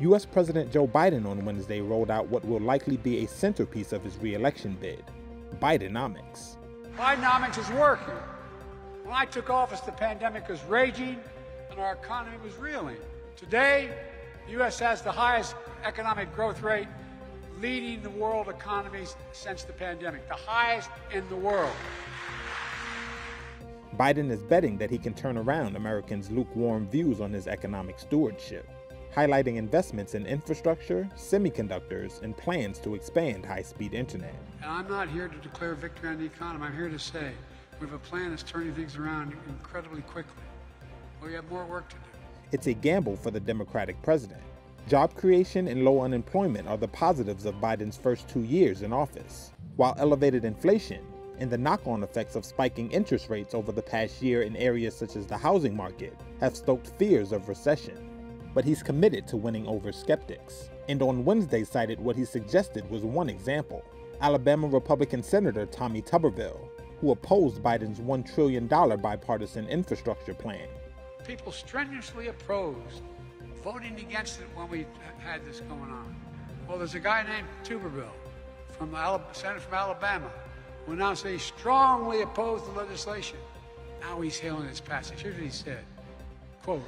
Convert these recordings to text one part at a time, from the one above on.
U.S. President Joe Biden on Wednesday rolled out what will likely be a centerpiece of his reelection bid Bidenomics. Bidenomics is working. When I took office, the pandemic was raging and our economy was reeling. Today, the U.S. has the highest economic growth rate, leading the world economies since the pandemic, the highest in the world. Biden is betting that he can turn around Americans' lukewarm views on his economic stewardship, highlighting investments in infrastructure, semiconductors, and plans to expand high speed internet. And I'm not here to declare victory on the economy. I'm here to say we have a plan that's turning things around incredibly quickly. We have more work to do. It's a gamble for the Democratic president. Job creation and low unemployment are the positives of Biden's first two years in office, while elevated inflation and the knock on effects of spiking interest rates over the past year in areas such as the housing market have stoked fears of recession. But he's committed to winning over skeptics, and on Wednesday cited what he suggested was one example Alabama Republican Senator Tommy Tuberville, who opposed Biden's $1 trillion bipartisan infrastructure plan. People strenuously opposed voting against it when we had this going on. Well, there's a guy named Tuberville from Alabama, Senator from Alabama who announced that he strongly opposed the legislation. Now he's hailing its passage. Here's what he said. Quote,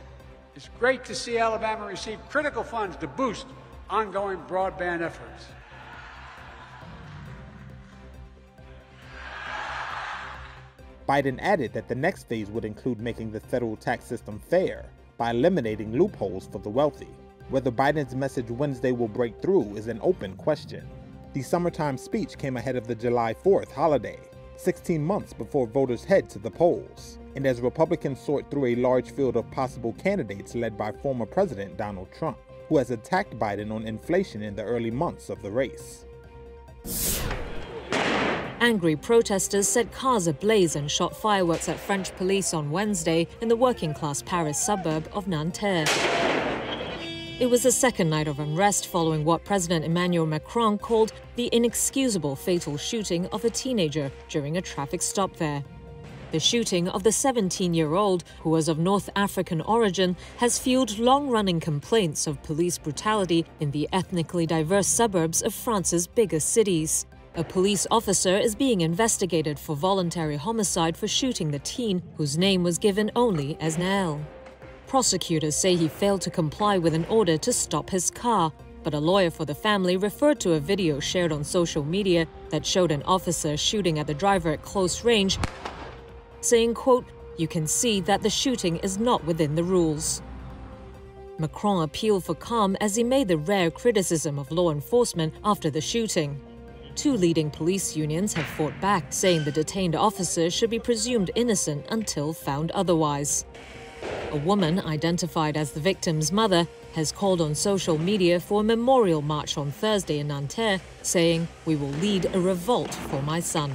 it's great to see Alabama receive critical funds to boost ongoing broadband efforts. Biden added that the next phase would include making the federal tax system fair by eliminating loopholes for the wealthy. Whether Biden's message Wednesday will break through is an open question. The summertime speech came ahead of the July 4th holiday, 16 months before voters head to the polls, and as Republicans sort through a large field of possible candidates led by former President Donald Trump, who has attacked Biden on inflation in the early months of the race. Angry protesters set cars ablaze and shot fireworks at French police on Wednesday in the working class Paris suburb of Nanterre. It was the second night of unrest following what President Emmanuel Macron called the inexcusable fatal shooting of a teenager during a traffic stop there. The shooting of the 17 year old, who was of North African origin, has fueled long running complaints of police brutality in the ethnically diverse suburbs of France's biggest cities. A police officer is being investigated for voluntary homicide for shooting the teen, whose name was given only as Nael. Prosecutors say he failed to comply with an order to stop his car, but a lawyer for the family referred to a video shared on social media that showed an officer shooting at the driver at close range, saying, quote, you can see that the shooting is not within the rules. Macron appealed for calm as he made the rare criticism of law enforcement after the shooting. Two leading police unions have fought back, saying the detained officer should be presumed innocent until found otherwise. A woman, identified as the victim's mother, has called on social media for a memorial march on Thursday in Nanterre, saying, We will lead a revolt for my son.